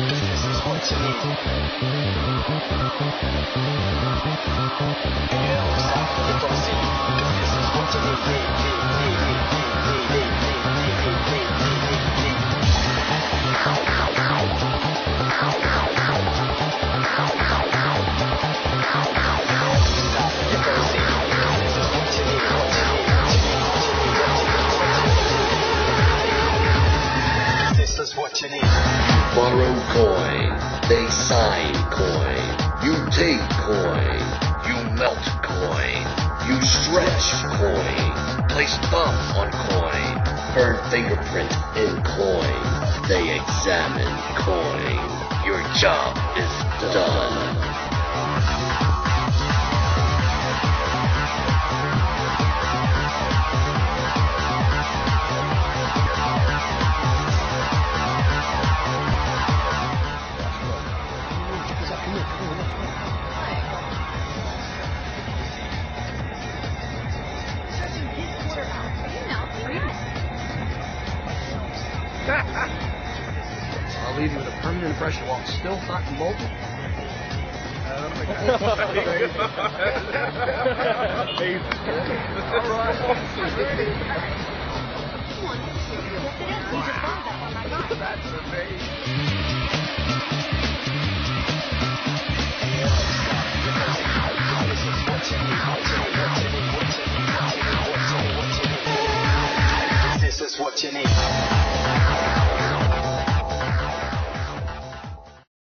Et là, on sent le Borrow coin, they sign coin. You take coin, you melt coin. You stretch coin, place thumb on coin. Burn fingerprint in coin. They examine coin. Your job is done. I'll leave you with a permanent impression while it's still hot and molten. Oh my God! This is what you need.